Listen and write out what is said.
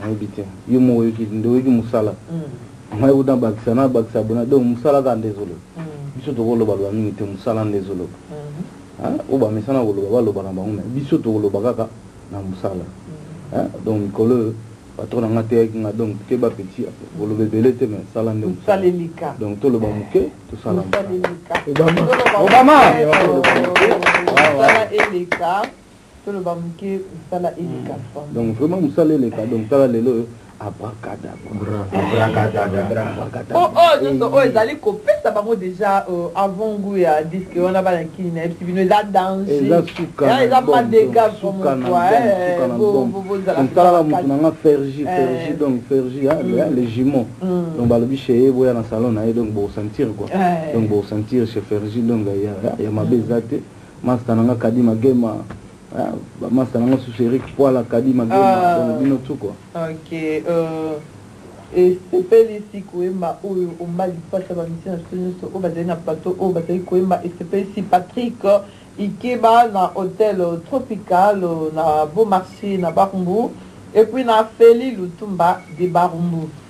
nayebi te yo moko oyoki nde oyoki mosala ngai kuta bakisa na bakisa bona donc mosala kaka nde ezoloba biso tokoloba loba mingi te mosala nde ezoloba oyo bamesana koloba baloba na bango me biso tokoloba kaka na mosala donc mikolo oyo patron na ngai ateyaki ngai donc keba petit koloba ebele te me sala nde mosala donc toloba moke tosala obama Toloba muke musala eleka vraiment. Donc vraiment musala eleka donc tala lelo oyo abracadabra abracadabra oh oh nionso oyo ezali kopesa bango deja euh, avant gout ya disque wana bana kini na yebisi bino eza danger eza suka na eza pas dégâts comme toi suka na bom donc tala mutu na nga fergi eh. fergi donc fergi mm. les jumeaux mm. donc balobi chez ye boya na salon na ye donc bo sentir quoi eh. donc bo sentir chez fergi donc ya mabe eza te masta nanga kadi magema ah, ba masta nanga susu eric poala kadi magema ah. donc bino tu quoi ok euh, esepeli si koyemba oyo omba lipasa ya bamisi na biso nyonso oyo bazali na plateau oyo bazali koyemba esepeli si patrick ikeba na hôtel tropical na beau marché na barumbu epuis na feli lutumba de barumbu